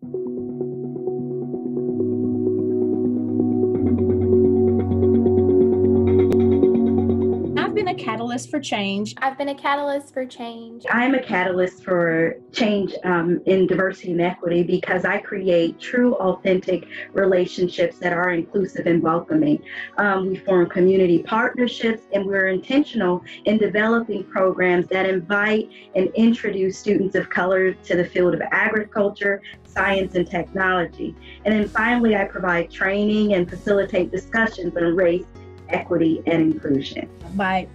thank you catalyst for change. I've been a catalyst for change. I'm a catalyst for change um, in diversity and equity because I create true, authentic relationships that are inclusive and welcoming. Um, we form community partnerships and we're intentional in developing programs that invite and introduce students of color to the field of agriculture, science, and technology. And then finally, I provide training and facilitate discussions on race, equity, and inclusion. By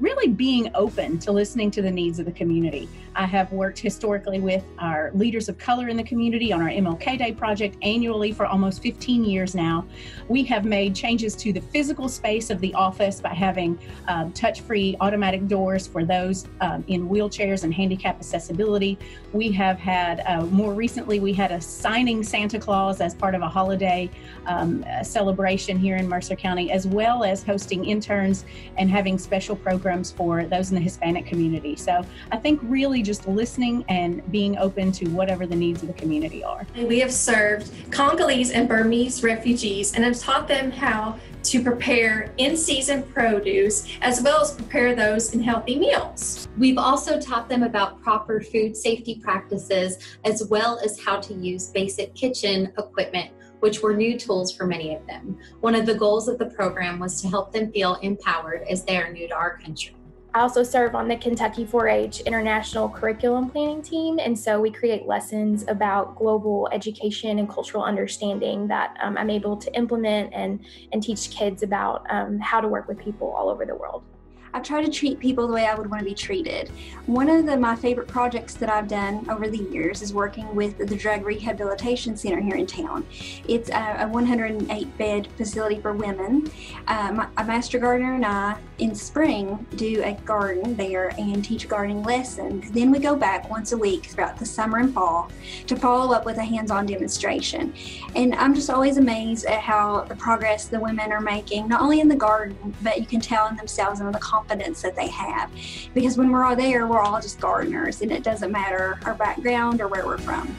really being open to listening to the needs of the community. I have worked historically with our leaders of color in the community on our MLK Day project annually for almost 15 years now. We have made changes to the physical space of the office by having um, touch free automatic doors for those um, in wheelchairs and handicap accessibility. We have had, uh, more recently, we had a signing Santa Claus as part of a holiday um, celebration here in Mercer County, as well as hosting interns and having special programs for those in the Hispanic community. So I think really just listening and being open to whatever the needs of the community are. We have served Congolese and Burmese refugees and have taught them how to prepare in season produce as well as prepare those in healthy meals. We've also taught them about proper food safety practices as well as how to use basic kitchen equipment which were new tools for many of them. One of the goals of the program was to help them feel empowered as they are new to our country. I also serve on the Kentucky 4 H International Curriculum Planning Team, and so we create lessons about global education and cultural understanding that um, I'm able to implement and, and teach kids about um, how to work with people all over the world. I try to treat people the way I would want to be treated. One of the, my favorite projects that I've done over the years is working with the Drug Rehabilitation Center here in town. It's a, a 108 bed facility for women. Uh, my, a master gardener and I, in spring, do a garden there and teach gardening lessons. Then we go back once a week throughout the summer and fall to follow up with a hands on demonstration. And I'm just always amazed at how the progress the women are making, not only in the garden, but you can tell in themselves and the confidence that they have. Because when we're all there, we're all just gardeners and it doesn't matter our background or where we're from.